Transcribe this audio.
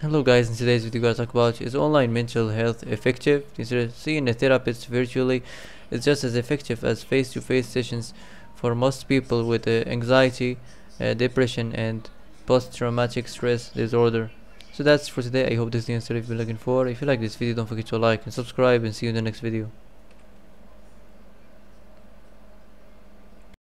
Hello guys, in today's video we're to talk about is online mental health effective? Consider seeing a therapist virtually is just as effective as face-to-face sessions for most people with uh, anxiety, uh, depression and post-traumatic stress disorder. So that's for today. I hope this is the answer you've been looking for. If you like this video, don't forget to like and subscribe and see you in the next video.